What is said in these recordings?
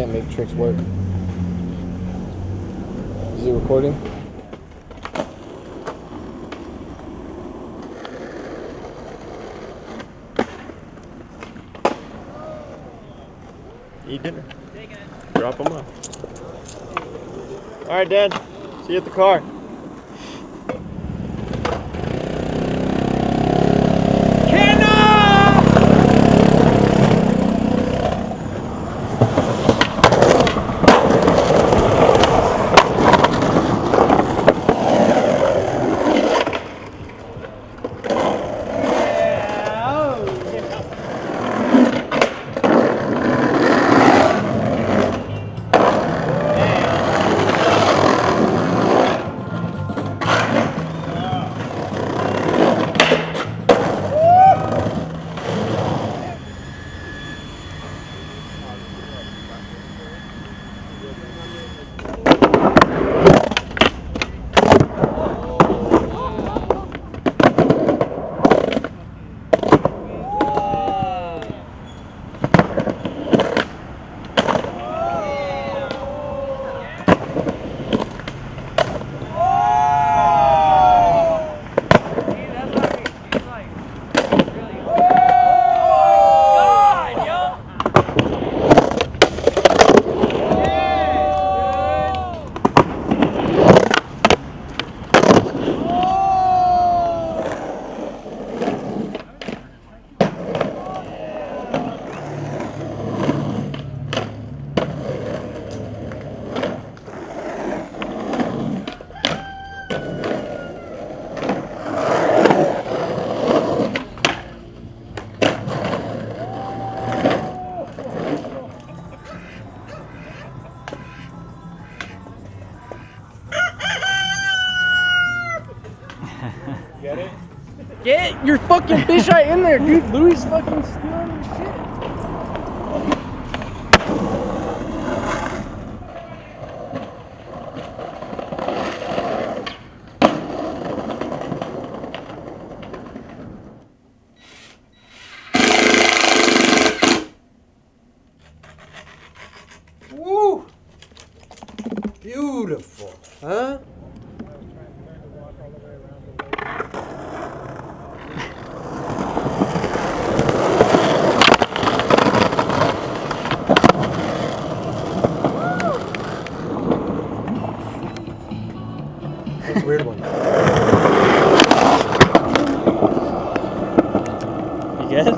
can't make tricks work. Is it recording? Eat dinner. Drop them off. All right, Dad. See you at the car. Get it? Get your fucking fisheye in there, dude. Louis fucking stealing your shit. Woo! Beautiful, huh? Weird one. You get it?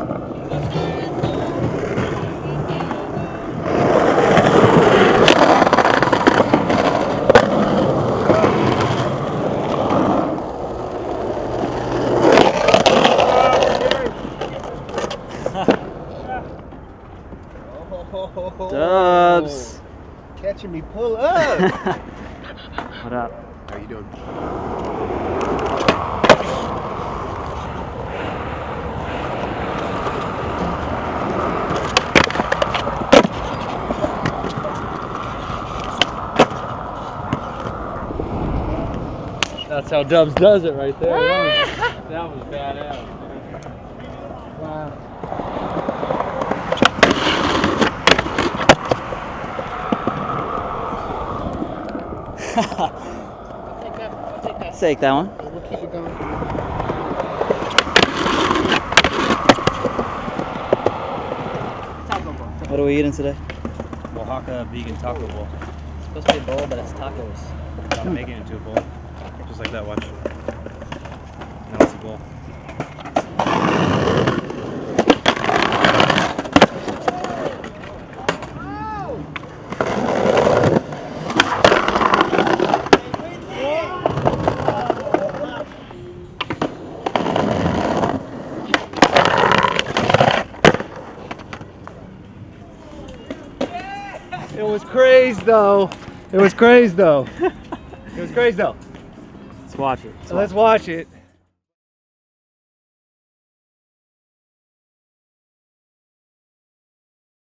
Dubs. Catching me pull up. What up? How you doing? That's how Dubs does it right there. That was, that was badass. Wow. Take that one. We'll keep it going. What are we eating today? Oaxaca vegan taco bowl. It's supposed to be a bowl, but it's tacos. I'm making it into a bowl. Just like that, watch. Now it's a bowl. Was crazy though. It was crazy though. It was crazy though. Let's watch it. So let's watch it.